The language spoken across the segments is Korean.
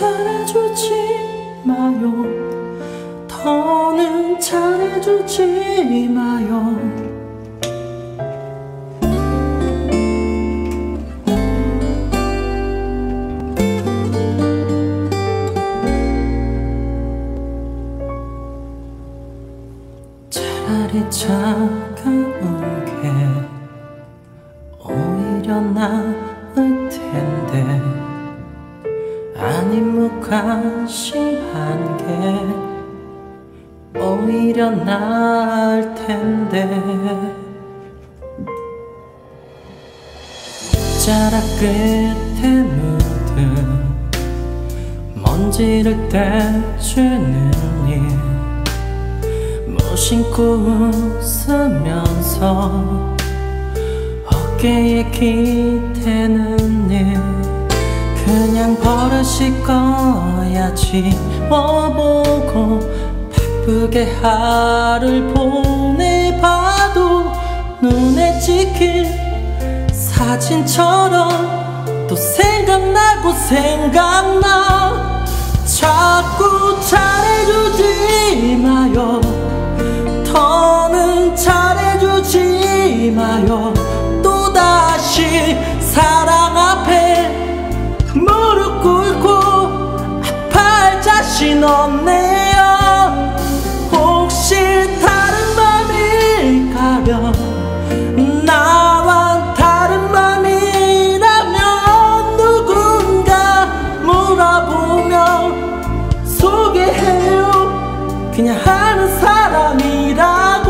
잘해주지 마요. 더는 잘해주지 마요. 차라리 차가운 게 오히려 나 무관심한 게 오히려 나을 텐데. 자락 끝에 묻은 먼지를 떼주는 일 무심코 웃으면서 어깨에 기대는 일 그냥 버릇일 거야 지워보고 바쁘게 하루를 보내봐도 눈에 찍힐 사진처럼 또 생각나고 생각나. 자꾸 잘해주지 자신 없네요. 혹시 다른 맘일까요 나와 다른 맘이라면 누군가 물어보면 소개해요. 그냥 하는 사람이라고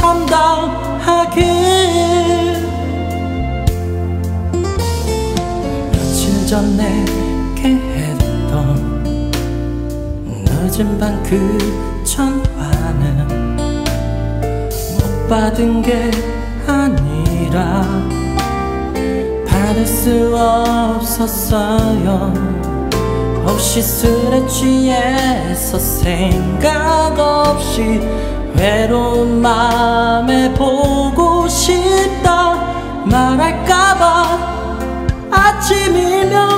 담당하게. 며칠 전 내게 했던 늦은 밤 그 전화는 못 받은 게 아니라 받을 수 없었어요. 혹시 술에 취해서 생각 없이 외로운 맘에 보고 싶다 말할까봐 아침이면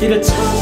돌아가